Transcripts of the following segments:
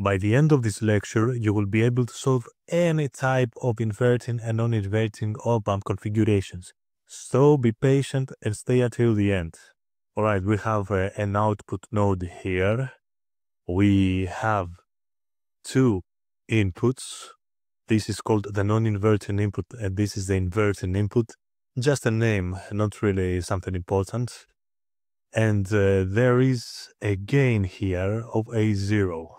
By the end of this lecture, you will be able to solve any type of inverting and non-inverting op-amp configurations. So be patient and stay until the end. Alright, we have uh, an output node here. We have two inputs. This is called the non-inverting input and this is the inverting input. Just a name, not really something important. And uh, there is a gain here of A0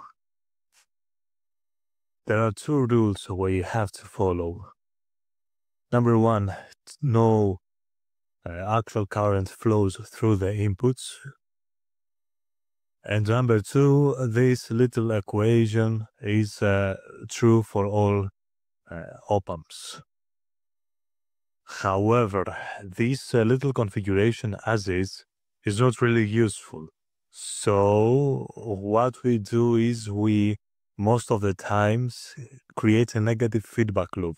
there are two rules where you have to follow. Number one, no uh, actual current flows through the inputs. And number two, this little equation is uh, true for all uh, op-amps. However, this uh, little configuration as is is not really useful. So what we do is we most of the times creates a negative feedback loop.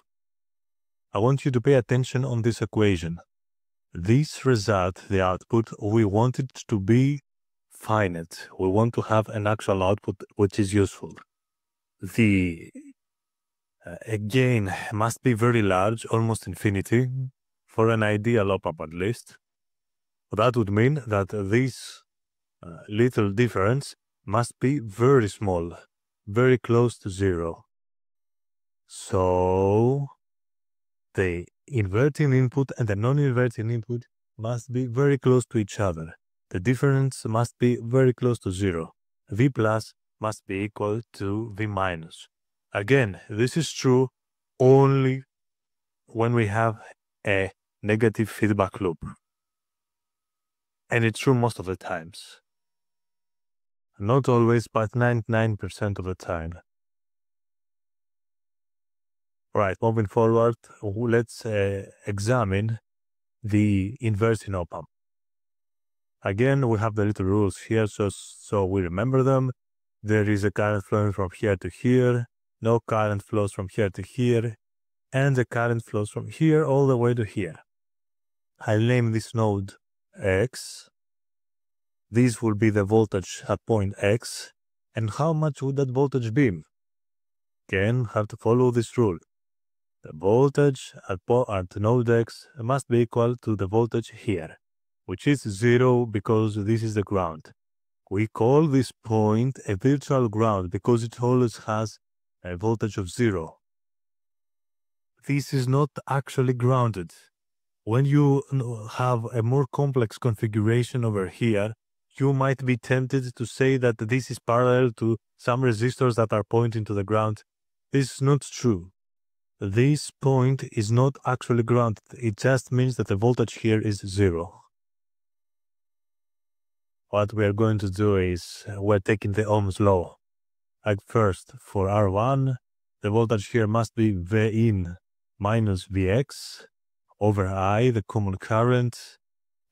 I want you to pay attention on this equation. This result, the output, we want it to be finite. We want to have an actual output which is useful. The uh, gain must be very large, almost infinity, for an ideal op amp at least. That would mean that this uh, little difference must be very small very close to zero. So the inverting input and the non-inverting input must be very close to each other. The difference must be very close to zero. V plus must be equal to V minus. Again, this is true only when we have a negative feedback loop. And it's true most of the times. Not always, but 99% of the time. Right, moving forward, let's uh, examine the inverse op-amp. Again, we have the little rules here, so, so we remember them. There is a current flowing from here to here, no current flows from here to here, and the current flows from here all the way to here. I'll name this node X, this will be the voltage at point X, and how much would that voltage be? Again, have to follow this rule. The voltage at, at node X must be equal to the voltage here, which is zero because this is the ground. We call this point a virtual ground because it always has a voltage of zero. This is not actually grounded. When you have a more complex configuration over here, you might be tempted to say that this is parallel to some resistors that are pointing to the ground. This is not true. This point is not actually grounded. It just means that the voltage here is zero. What we are going to do is we're taking the Ohm's law. Like first, for R1, the voltage here must be V in minus Vx over I, the common current,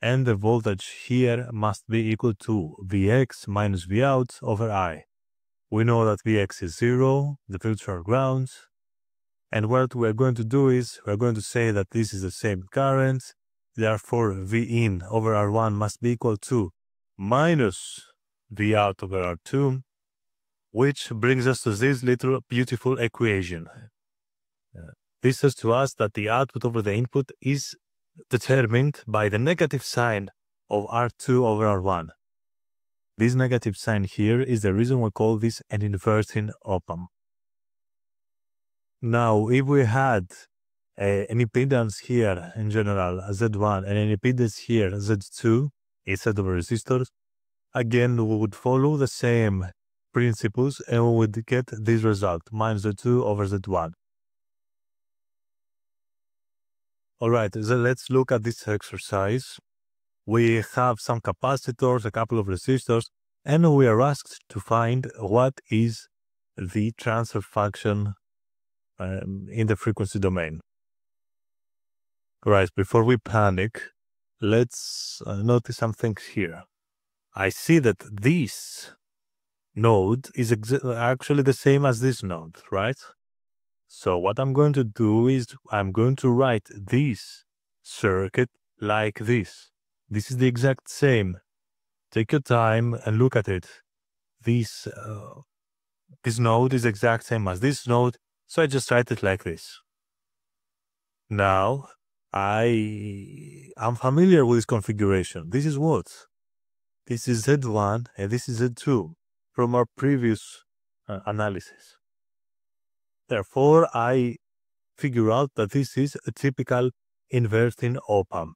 and the voltage here must be equal to Vx minus Vout over I. We know that Vx is zero, the virtual ground, and what we're going to do is we're going to say that this is the same current, therefore V in over R1 must be equal to minus V out over R2, which brings us to this little beautiful equation. Uh, this says to us that the output over the input is determined by the negative sign of R2 over R1. This negative sign here is the reason we call this an inverting op-amp. Now, if we had a, an impedance here in general, Z1, and an impedance here, Z2, instead of resistors, again, we would follow the same principles and we would get this result, minus Z2 over Z1. All right, so let's look at this exercise. We have some capacitors, a couple of resistors, and we are asked to find what is the transfer function um, in the frequency domain. Right, before we panic, let's uh, notice some things here. I see that this node is actually the same as this node, right? So what I'm going to do is I'm going to write this circuit like this. This is the exact same. Take your time and look at it. This uh, this node is exact same as this node, so I just write it like this. Now, I am familiar with this configuration. This is what? This is Z1 and this is Z2 from our previous uh, analysis. Therefore, I figure out that this is a typical inverting op-amp.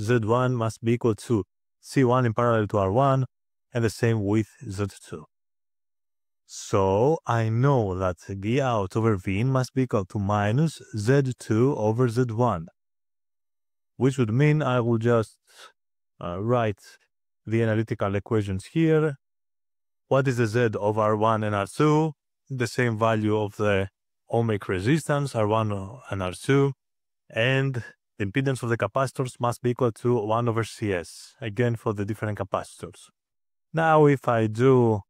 Z1 must be equal to C1 in parallel to R1 and the same with Z2. So I know that V out over V in must be equal to minus Z2 over Z1, which would mean I will just uh, write the analytical equations here. What is the Z of R1 and R2? The same value of the ohmic resistance, R1 and R2, and the impedance of the capacitors must be equal to 1 over CS, again for the different capacitors. Now if I do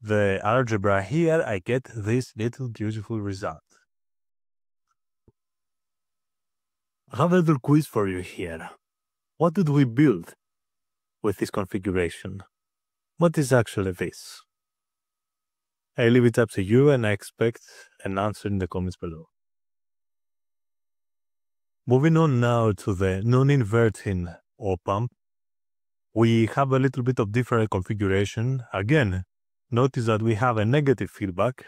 the algebra here, I get this little beautiful result. I have a little quiz for you here. What did we build with this configuration? What is actually this? I leave it up to you and I expect an answer in the comments below. Moving on now to the non-inverting op-amp, we have a little bit of different configuration. Again, notice that we have a negative feedback.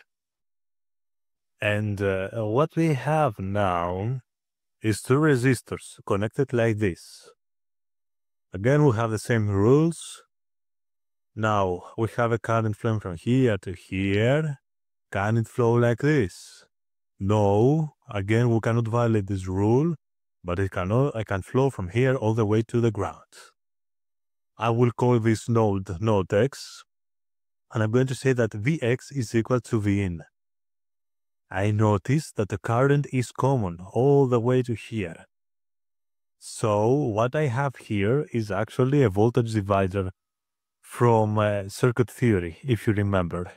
And uh, what we have now is two resistors connected like this. Again, we have the same rules. Now, we have a current flowing from here to here. Can it flow like this? No. Again, we cannot violate this rule, but it cannot, I can flow from here all the way to the ground. I will call this node node X and I'm going to say that Vx is equal to Vin. I notice that the current is common all the way to here. So what I have here is actually a voltage divider from uh, circuit theory, if you remember.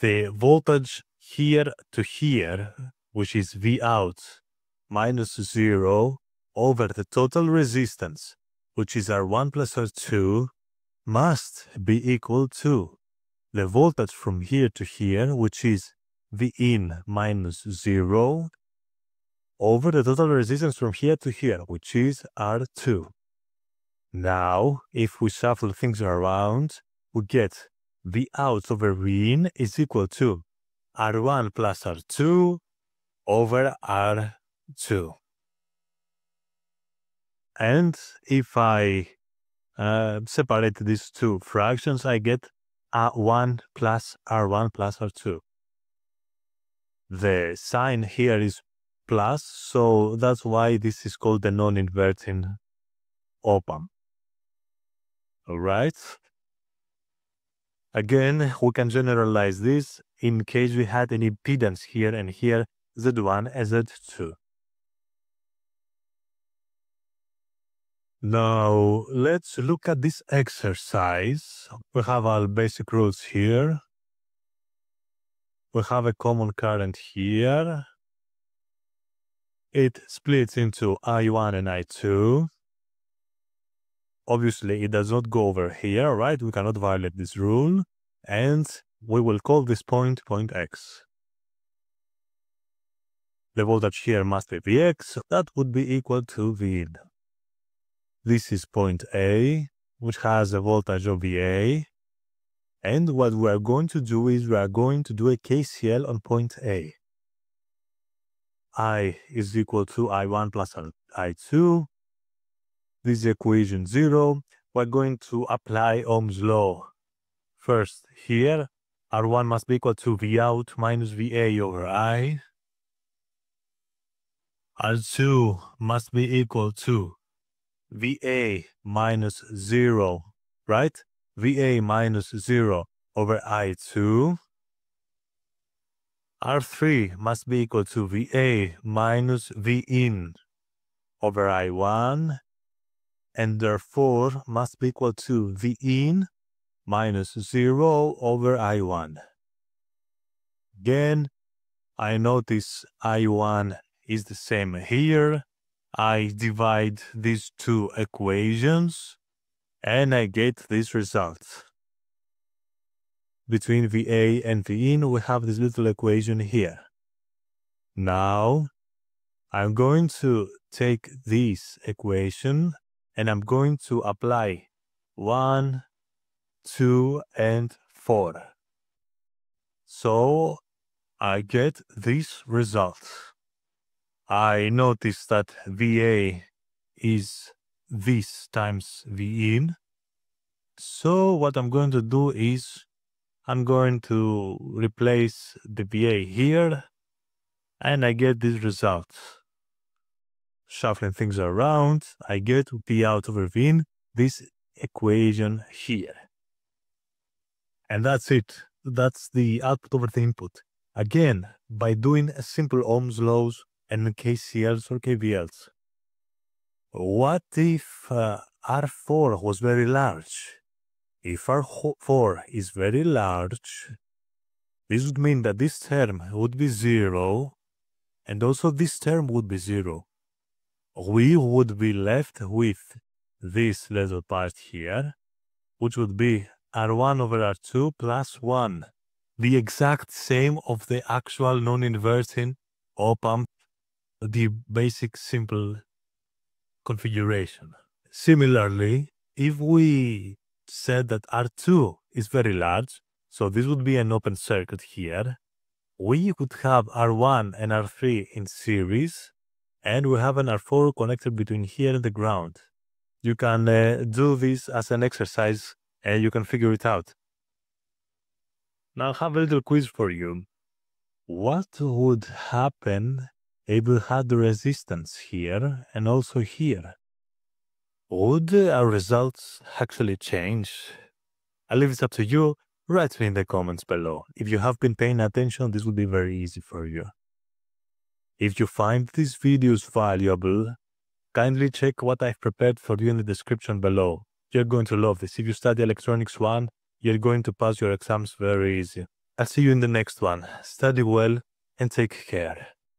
The voltage here to here, which is V out minus zero over the total resistance, which is R1 plus R2 must be equal to the voltage from here to here, which is V in minus 0, over the total resistance from here to here, which is R2. Now, if we shuffle things around, we get V out over in is equal to R1 plus R2 over R2. And if I uh, separate these two fractions, I get R1 plus R1 plus R2. The sign here is plus, so that's why this is called the non-inverting op-amp. All right. Again, we can generalize this in case we had an impedance here and here, Z1 and Z2. Now, let's look at this exercise. We have our basic rules here. We have a common current here. It splits into I1 and I2. Obviously, it does not go over here, right? We cannot violate this rule. And we will call this point point X. The voltage here must be Vx. That would be equal to V this is point A, which has a voltage of VA. And what we are going to do is we are going to do a KCL on point A. I is equal to I1 plus I2. This is equation 0. We're going to apply Ohm's law. First, here, R1 must be equal to V out minus VA over I. R2 must be equal to VA minus 0, right? VA minus 0 over I2. R3 must be equal to VA minus V in over I1 and therefore must be equal to V in minus 0 over I1. Again, I notice I1 is the same here I divide these two equations and I get this result. between VA and VIN, we have this little equation here. Now, I'm going to take this equation and I'm going to apply 1, 2, and 4. So I get this result. I notice that VA is this times V in. So what I'm going to do is I'm going to replace the VA here and I get this result. Shuffling things around, I get V out over V in, this equation here. And that's it. That's the output over the input. Again, by doing a simple Ohm's laws and KCLs or KVLs. What if uh, R4 was very large? If R4 is very large, this would mean that this term would be zero, and also this term would be zero. We would be left with this little part here, which would be R1 over R2 plus 1, the exact same of the actual non-inverting op-amp, the basic simple configuration. Similarly, if we said that R2 is very large, so this would be an open circuit here, we could have R1 and R3 in series, and we have an R4 connected between here and the ground. You can uh, do this as an exercise and you can figure it out. Now I have a little quiz for you. What would happen if we had resistance here and also here? Would our results actually change? I leave it up to you. Write me in the comments below. If you have been paying attention, this will be very easy for you. If you find these videos valuable, kindly check what I've prepared for you in the description below. You're going to love this. If you study Electronics 1, you're going to pass your exams very easy. I'll see you in the next one. Study well and take care.